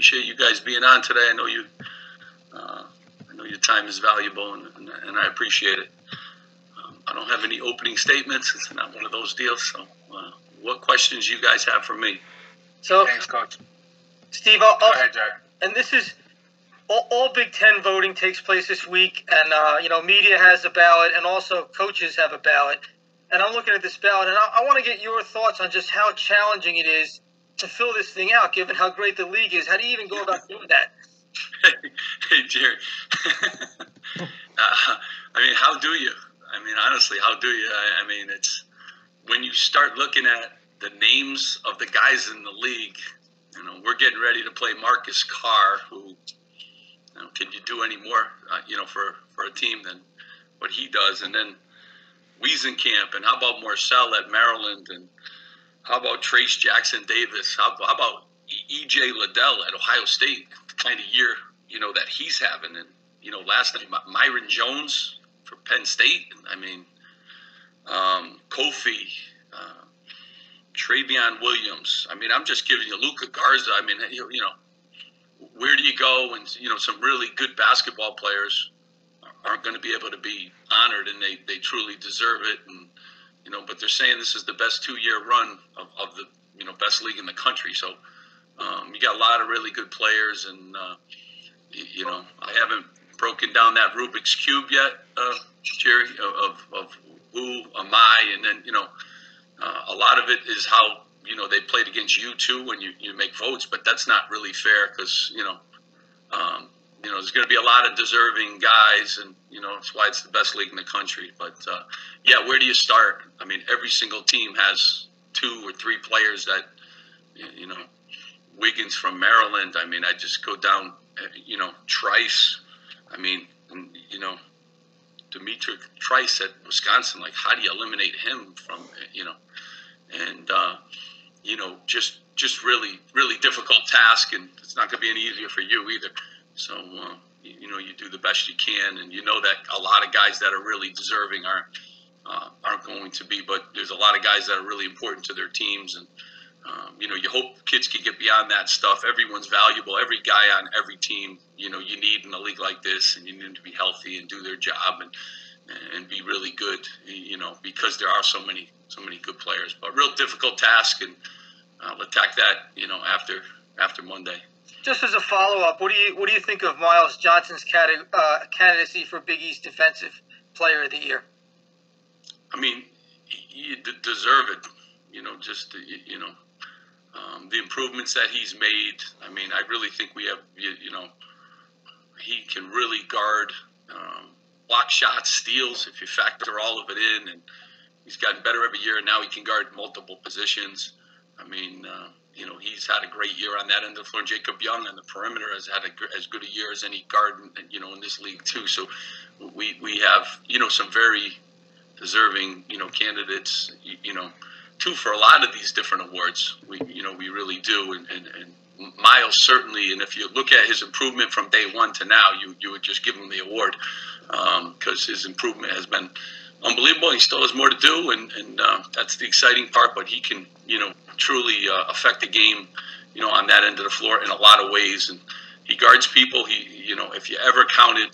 appreciate you guys being on today. I know you, uh, I know your time is valuable, and, and, and I appreciate it. Um, I don't have any opening statements. It's not one of those deals. So, uh, what questions you guys have for me? So, Thanks, Coach. Steve, I'll, I'll, ahead, Jerry. and this is all, all Big Ten voting takes place this week, and uh, you know, media has a ballot, and also coaches have a ballot. And I'm looking at this ballot, and I, I want to get your thoughts on just how challenging it is to fill this thing out, given how great the league is. How do you even go about doing that? hey, Jerry. uh, I mean, how do you? I mean, honestly, how do you? I, I mean, it's when you start looking at the names of the guys in the league. You know, we're getting ready to play Marcus Carr, who, you know, can you do any more, uh, you know, for, for a team than what he does? And then Wieskamp, and how about Marcel at Maryland, and how about Trayce Jackson Davis? How, how about E.J. Liddell at Ohio State? The kind of year, you know, that he's having. And, you know, last night, My- Myreon Jones for Penn State. I mean, um, Kofi, uh, Trevion Williams. I mean, I'm just giving you Luka Garza. I mean, you, you know, where do you go? And you know, some really good basketball players aren't going to be able to be honored, and they they truly deserve it. And you know, but they're saying this is the best two year run of, of the you know best league in the country. So um, you got a lot of really good players, and uh, you, know, I haven't broken down that Rubik's cube yet, uh, Jerry, of, of who am I, and then you know. Uh, a lot of it is how you know they played against you too when you, you make votes, but that's not really fair because you know you know there's going to be a lot of deserving guys, and you know that's why it's the best league in the country. But uh, yeah, where do you start? I mean, every single team has two or three players that you know Wiggins from Maryland. I mean, I just go down, you know, Trice. I mean, you know, D'Mitrik Trice at Wisconsin. Like, how do you eliminate him from, you know, and uh, you know, just just really really difficult task, and it's not going to be any easier for you either. So uh, you, you know, you do the best you can, and you know that a lot of guys that are really deserving aren't uh, aren't going to be, but there's a lot of guys that are really important to their teams, and um, you know, you hope kids can get beyond that stuff. Everyone's valuable. Every guy on every team, you know, you need in a league like this, and you need them to be healthy and do their job and and be really good. You know, because there are so many so many good players. But real difficult task, and I'll attack that. You know, after after Monday. Just as a follow up, what do you what do you think of Myles Johnson's uh, candidacy for Big East Defensive Player of the Year? I mean, you deserve it. You know, just you, you know, um, the improvements that he's made. I mean, I really think we have. You, you know, he can really guard, um, block shots, steals. If you factor all of it in, and he's gotten better every year. And now he can guard multiple positions. I mean, uh, you know, he's had a great year on that end of the floor. Jacob Young on the perimeter has had a, as good a year as any guard, you know, in this league too. So we we have you know some very deserving, you know, candidates, you, you know, too for a lot of these different awards. We, you know, we really do. And, and, and Myles certainly, and if you look at his improvement from day one to now, you, you would just give him the award um, because his improvement has been unbelievable. He still has more to do, and, and uh, that's the exciting part. But he can, you know, truly uh, affect the game, you know, on that end of the floor in a lot of ways. And he guards people. He, you know, if you ever counted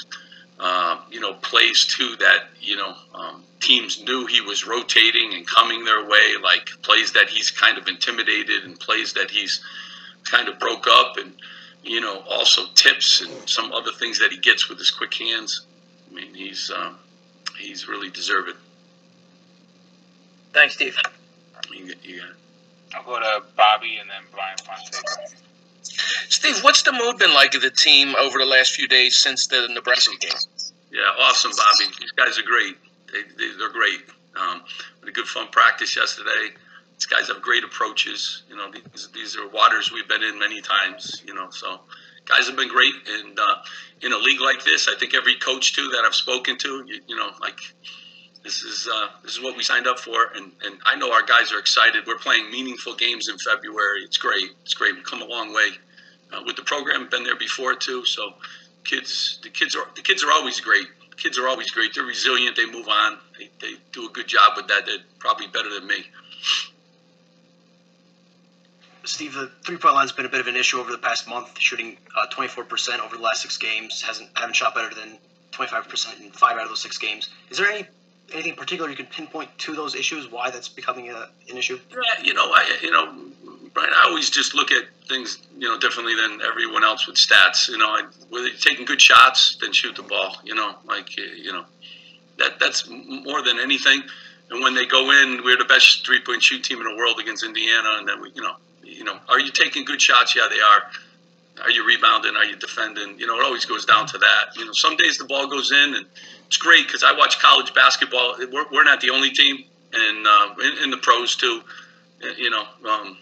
uh, you know, plays too that you know um, teams knew he was rotating and coming their way, like plays that he's kind of intimidated and plays that he's kind of broke up, and you know, also tips and some other things that he gets with his quick hands. I mean, he's um, he's really deserving. Thanks, Steve. You, you got it. I'll go to Bobby and then Brian Fonseca. Steve, what's the mood been like of the team over the last few days since the Nebraska game? Yeah, awesome, Bobby. These guys are great. They, they, they're great. Um, had a good fun practice yesterday. These guys have great approaches. You know, these, these are waters we've been in many times. You know, so guys have been great. And uh, in a league like this, I think every coach too that I've spoken to, you, you know, like this is uh, this is what we signed up for. And and I know our guys are excited. We're playing meaningful games in February. It's great. It's great. We've come a long way uh, with the program. Been there before too. So kids, the kids are the kids are always great. Kids are always great. They're resilient. They move on. They, they do a good job with that. They're probably better than me. Steve, the three-point line's been a bit of an issue over the past month, shooting uh, 24% over the last six games. Hasn't haven't shot better than 25% in five out of those six games. Is there any anything particular you can pinpoint to those issues? Why that's becoming a, an issue? Yeah, you know, I you know, Brian, I always just look at things you know differently than everyone else with stats. You know, I, whether you're taking good shots, then shoot the ball. You know, like you know, that that's more than anything. And when they go in, we're the best three-point shoot team in the world against Indiana, and then we, you know, you know, are you taking good shots? Yeah, they are. Are you rebounding? Are you defending? You know, it always goes down to that. You know, some days the ball goes in, and it's great because I watch college basketball. We're, we're not the only team, and uh, in, in the pros too. You know, um,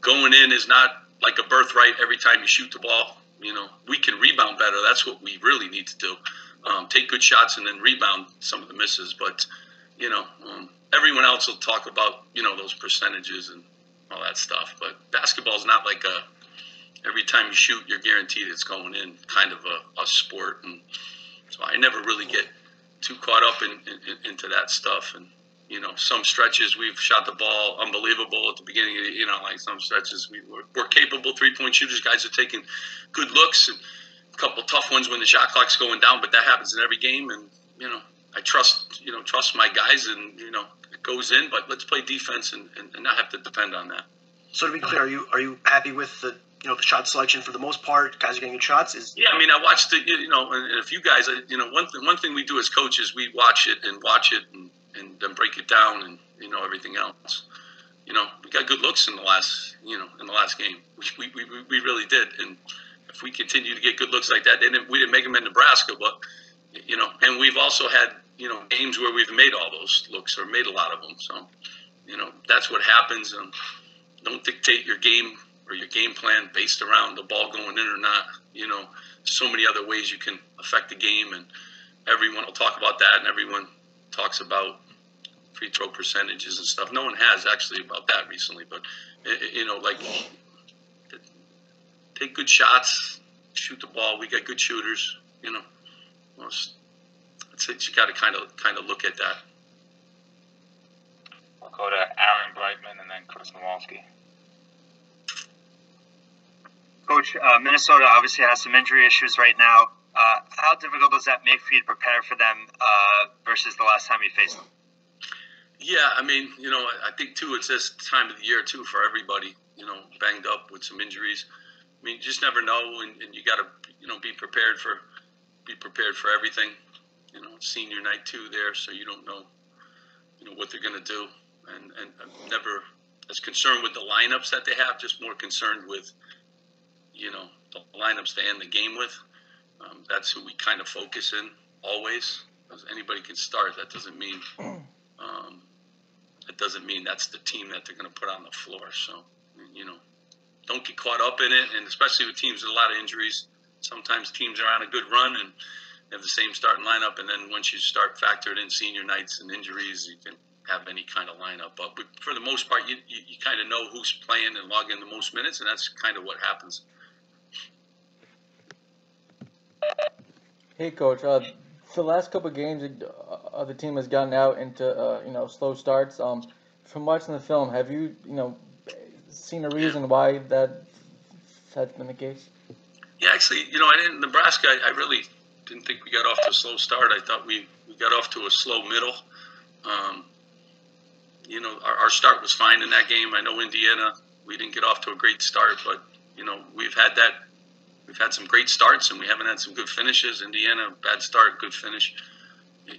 going in is not like a birthright every time you shoot the ball. You know, we can rebound better. That's what we really need to do. Um, take good shots and then rebound some of the misses. But you know, um, everyone else will talk about you know those percentages and all that stuff. But basketball is not like a every time you shoot, you're guaranteed it's going in kind of a, a sport, and so I never really get too caught up in, in, into that stuff. And you know, some stretches we've shot the ball unbelievable at the beginning. Of, you know, like some stretches we were, we're capable three point shooters. Guys are taking good looks and a couple tough ones when the shot clock's going down, but that happens in every game. And you know, I trust you know trust my guys, and you know goes in. But let's play defense and, and, and not have to depend on that. So to be clear, are you are you happy with the you know the shot selection for the most part? Guys are getting good shots. Is yeah, I mean, I watched it. You know, and a few guys. Uh, you know, one thing one thing we do as coaches, we watch it and watch it and, and then break it down and you know everything else. You know, we got good looks in the last you know in the last game. We we, we, we really did, and if we continue to get good looks like that, they didn't, we didn't make them in Nebraska, but you know, and we've also had you know games where we've made all those looks or made a lot of them. So you know, that's what happens. And don't dictate your game or your game plan based around the ball going in or not. You know, so many other ways you can affect the game, and everyone will talk about that, and everyone talks about free throw percentages and stuff. No one has actually about that recently, but you know, like take good shots, shoot the ball. We got good shooters. You know, most. I'd you got to kind of kind of look at that. We'll go to Aaron Brightman and then Chris Nalwasky. Coach, uh, Minnesota obviously has some injury issues right now. Uh, how difficult does that make for you to prepare for them uh, versus the last time you faced them? Yeah, I mean, you know, I think too, it's this time of the year too for everybody. You know, banged up with some injuries. I mean, you just never know, and, and you got to, you know, be prepared for, be prepared for everything. You know, senior night too there, so you don't know, you know, what they're going to do, and and I'm never as concerned with the lineups that they have, just more concerned with you know, the lineups to end the game with. Um, that's who we kind of focus in always. Because anybody can start. That doesn't mean um, it doesn't mean that's the team that they're going to put on the floor. So, you know, don't get caught up in it. And especially with teams with a lot of injuries, sometimes teams are on a good run and have the same starting lineup. And then once you start factoring in senior nights and injuries, you can have any kind of lineup. But for the most part, you, you, you kind of know who's playing and log in the most minutes, and that's kind of what happens. Hey, coach. Uh, the last couple of games, uh, the team has gotten out into uh, you know slow starts. Um, from watching the film, have you you know seen a reason why that that's been the case? Yeah, actually, you know, I didn't Nebraska. I, I really didn't think we got off to a slow start. I thought we, we got off to a slow middle. Um, you know, our, our start was fine in that game. I know Indiana, we didn't get off to a great start, but you know, we've had that we've had some great starts and we haven't had some good finishes. Indiana, bad start, good finish.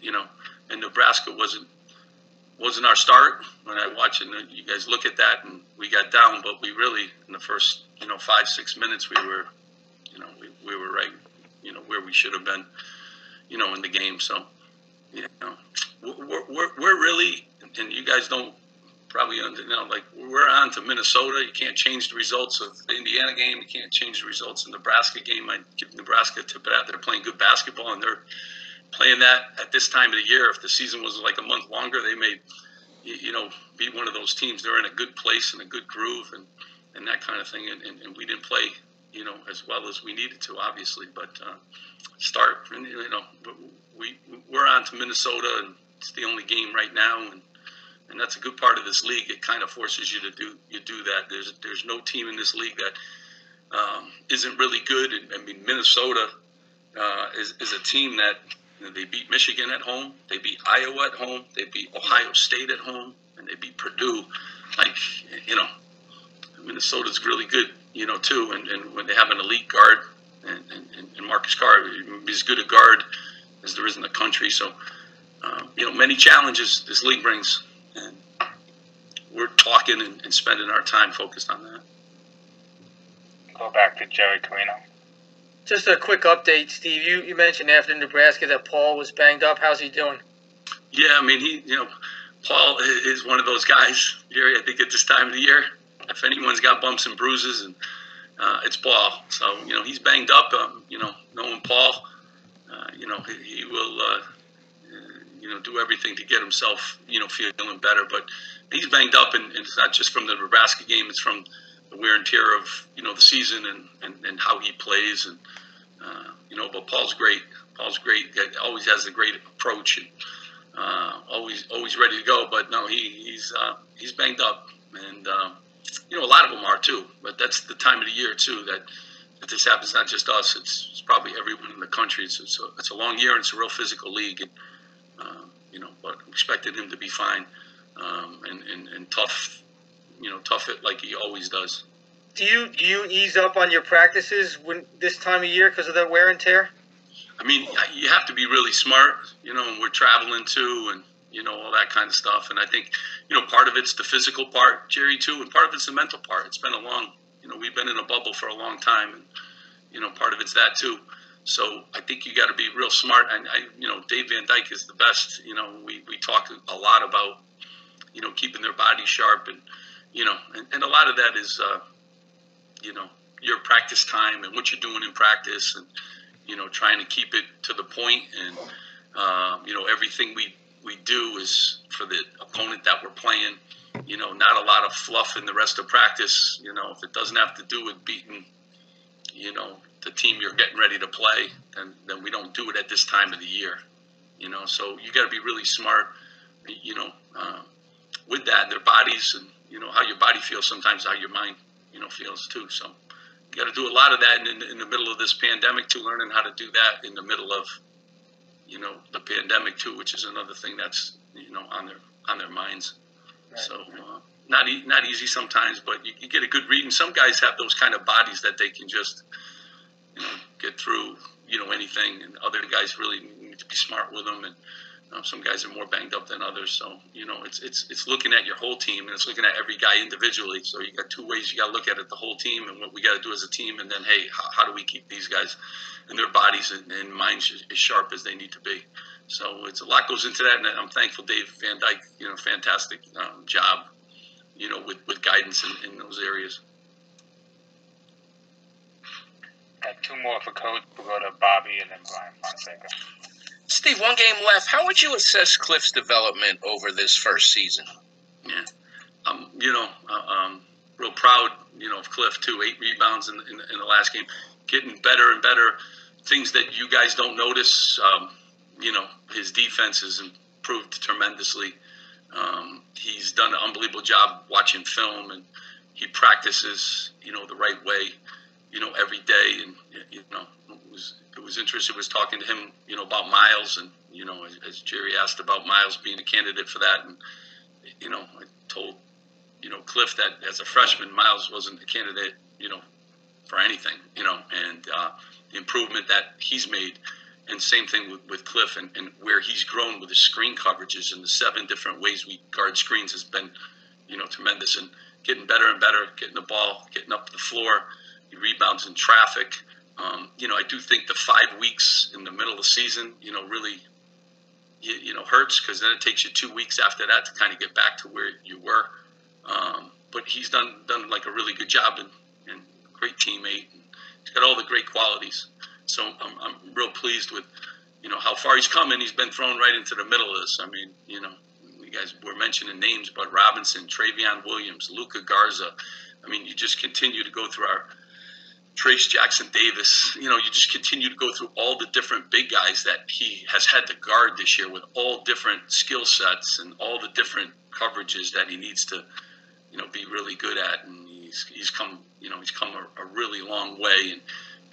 You know, and Nebraska wasn't wasn't our start. When I watch it, you guys look at that, and we got down, but we really in the first you know five six minutes we were, you know, we, we were right, you know, where we should have been, you know, in the game. So, you know, we're we're, we're really, and you guys don't probably you know like we're on to Minnesota. You can't change the results of the Indiana game. You can't change the results of the Nebraska game. I give Nebraska a tip of that. They're playing good basketball and they're playing that at this time of the year. If the season was like a month longer, they may you know be one of those teams. They're in a good place and a good groove and and that kind of thing. And, and, and we didn't play you know as well as we needed to, obviously. But uh, start you know we we're on to Minnesota and it's the only game right now and and that's a good part of this league. It kind of forces you to do you do that. There's there's no team in this league that um, not really good. I mean, Minnesota uh, is is a team that they beat Michigan at home, they beat Iowa at home, they beat Ohio State at home, and they beat Purdue. Like you know, Minnesota's really good, you know, too. And, and when they have an elite guard, and, and, and Marcus Carr is as good a guard as there is in the country. So, um, you know, many challenges this league brings, and we're talking and, and spending our time focused on that. Go back to Jerry Carino. Just a quick update, Steve. You, you mentioned after Nebraska that Paul was banged up. How's he doing? Yeah, I mean, he, you know, Paul is one of those guys, Jerry, I think at this time of the year, if anyone's got bumps and bruises, and uh, it's Paul. So, you know, he's banged up. Um, you know, knowing Paul, uh, you know, he, he will, uh, you know, do everything to get himself, you know, feeling better. But he's banged up, and, and it's not just from the Nebraska game, it's from the wear and tear of, you know, the season and, and, and how he plays. And, uh, you know, but Paul's great. Paul's great. Always has a great approach and uh, always always ready to go. But no, he, he's uh, he's banged up, and um, you know a lot of them are too. But that's the time of the year too that, that this happens. Not just us. It's, it's probably everyone in the country. It's, it's a, it's a long year and it's a real physical league. And, uh, you know, but expected him to be fine um, and, and and tough. You know, tough it like he always does. Do you do you ease up on your practices when this time of year because of the wear and tear? I mean, you have to be really smart, you know, and we're traveling too, and you know all that kind of stuff. And I think, you know, part of it's the physical part, Jerry, too, and part of it's the mental part. It's been a long, you know, we've been in a bubble for a long time, and you know, part of it's that too. So I think you got to be real smart. And I, you know, Dave Van Dyke is the best. You know, we we talk a lot about, you know, keeping their body sharp, and you know, and, and a lot of that is, uh, you know, your practice time and what you're doing in practice and you know, trying to keep it to the point, and um, you know, everything we we do is for the opponent that we're playing. You know, not a lot of fluff in the rest of practice. You know, if it doesn't have to do with beating, you know, the team you're getting ready to play, then then we don't do it at this time of the year. You know, so you got to be really smart. You know, uh, with that, their bodies, and you know how your body feels sometimes, how your mind, you know, feels too. So you got to do a lot of that in, in the middle of this pandemic too, learning how to do that in the middle of, you know, the pandemic too, which is another thing that's, you know, on their, on their minds. Right. So, uh, not, e- not easy sometimes, but you, you get a good read. And some guys have those kind of bodies that they can just, you know, get through, you know, anything. And other guys really need to be smart with them. And, some guys are more banged up than others, so you know it's it's it's looking at your whole team and it's looking at every guy individually. So you got two ways you got to look at it: the whole team and what we got to do as a team, and then hey, how, how do we keep these guys and their bodies and, and minds as, as sharp as they need to be? So it's a lot goes into that, and I'm thankful Dave Van Dyke, you know, fantastic um, job, you know, with with guidance in, in those areas. Got two more for coach. We'll go to Bobby and then Brian Fonseca. Steve, one game left. How would you assess Cliff's development over this first season? Yeah, um, you know, uh, um, real proud, you know, of Cliff too. Eight rebounds in, in, in, the last game, getting better and better. Things that you guys don't notice. Um, you know, his defense has improved tremendously. Um, he's done an unbelievable job watching film, and he practices, you know, the right way, you know, every day. And you know, was it was interesting was talking to him, you know, about Myles, and you know, as, as, Jerry asked about Myles being a candidate for that, and you know, I told you know Cliff that as a freshman, Myles wasn't a candidate, you know, for anything, you know, and uh, the improvement that he's made, and same thing with, with Cliff, and, and where he's grown with his screen coverages and the seven different ways we guard screens has been, you know, tremendous, and getting better and better, getting the ball, getting up the floor, he rebounds in traffic. Um, you know, I do think the five weeks in the middle of the season, you know, really, you, you know, hurts because then it takes you two weeks after that to kind of get back to where you were. Um, but he's done done like a really good job and, and great teammate. And he's got all the great qualities. So I'm, I'm real pleased with, you know, how far he's come and he's been thrown right into the middle of this. I mean, you know, you guys were mentioning names, but Robinson, Trevion Williams, Luka Garza. I mean, you just continue to go through our Trayce Jackson Davis. You know, you just continue to go through all the different big guys that he has had to guard this year with all different skill sets and all the different coverages that he needs to, you know, be really good at. And he's, he's come, you know, he's come a, a really long way. And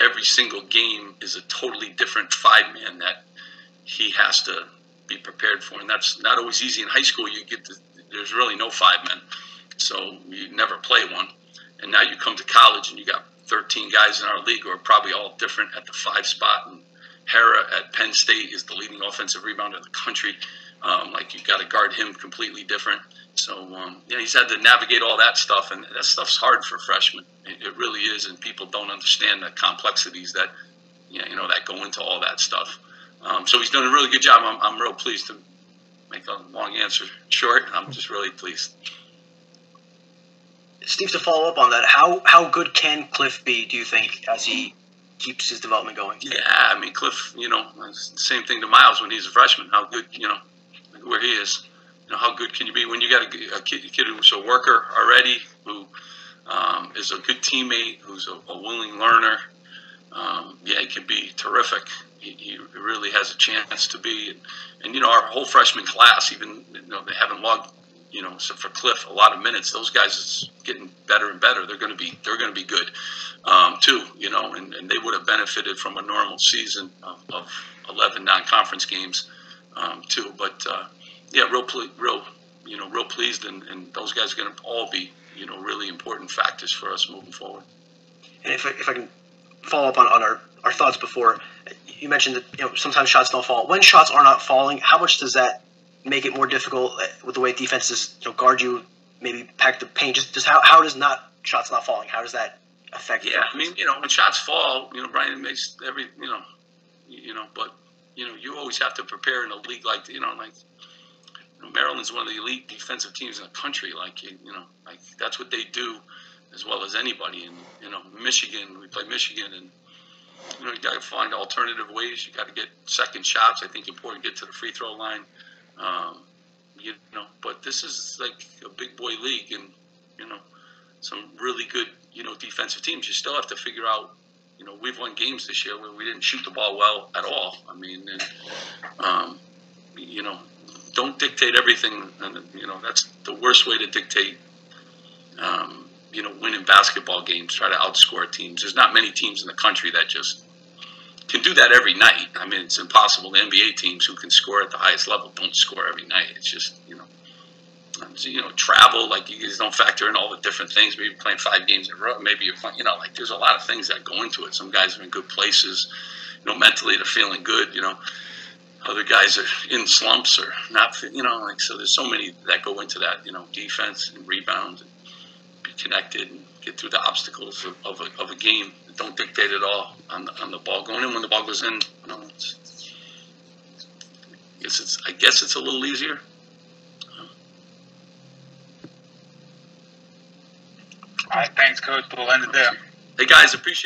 every single game is a totally different five man that he has to be prepared for. And that's not always easy in high school. You get to, there's really no five men. So you never play one. And now you come to college and you got 13 guys in our league are probably all different at the five spot. And Harrar at Penn State is the leading offensive rebounder in the country. Um, like you've got to guard him completely different. So um, yeah, he's had to navigate all that stuff, and that stuff's hard for freshmen. It, it really is, and people don't understand the complexities that know, you know that go into all that stuff. Um, so he's done a really good job. I'm, I'm real pleased to make a long answer short. I'm just really pleased. Steve, to follow up on that, how how good can Cliff be? Do you think as he keeps his development going? Yeah, I mean Cliff. You know, same thing to Myles when he's a freshman. How good, you know, where he is. You know, how good can you be when you got a, a, kid, kid, who's a worker already, who um, is a good teammate, who's a, a willing learner. Um, yeah, he can be terrific. He, he, really has a chance to be. And, and, you know, our whole freshman class, even you know, they haven't logged you know, except for Cliff, a lot of minutes. Those guys is getting better and better. They're going to be they're going to be good um, too. You know, and, and they would have benefited from a normal season of, of 11 non-conference games um, too. But uh, yeah, real ple- real you know real pleased, and, and those guys are going to all be you know really important factors for us moving forward. And if I, if I can follow up on, on our, our thoughts before, you mentioned that you know sometimes shots don't fall. When shots are not falling, how much does that make it more difficult uh, with the way defenses you know guard you, maybe pack the paint. Just just how how does not shots not falling? How does that affect? Yeah, I mean you know when shots fall, you know Brian makes every you know you know, but you know you always have to prepare in a league like you know like. You know, Maryland's one of the elite defensive teams in the country. Like you, you know, like that's what they do as well as anybody. And you know, Michigan, we play Michigan, and you know, you got to find alternative ways. You got to get second shots. I think important to get to the free throw line. Um, you know, but this is like a big boy league, and you know, some really good you know defensive teams. You still have to figure out. You know, we've won games this year where we didn't shoot the ball well at all. I mean, and, um, you know, don't dictate everything. And you know, that's the worst way to dictate. Um, you know, winning basketball games, try to outscore teams. There's not many teams in the country that just can do that every night. I mean, it's impossible. The NBA teams who can score at the highest level don't score every night. It's just you know, you know, travel. Like you guys don't factor in all the different things. Maybe you're playing five games in a row. Maybe you're playing. You know, like there's a lot of things that go into it. Some guys are in good places. You know, mentally they're feeling good. You know, other guys are in slumps or not. You know, like so. There's so many that go into that. You know, defense and rebound, and be connected and get through the obstacles of, of, a, of a game don't dictate at all on the, on the ball going in. When the ball goes in, you know, it's, I guess it's I guess it's a little easier. All right, thanks, coach. We'll end it there. Hey guys, appreciate.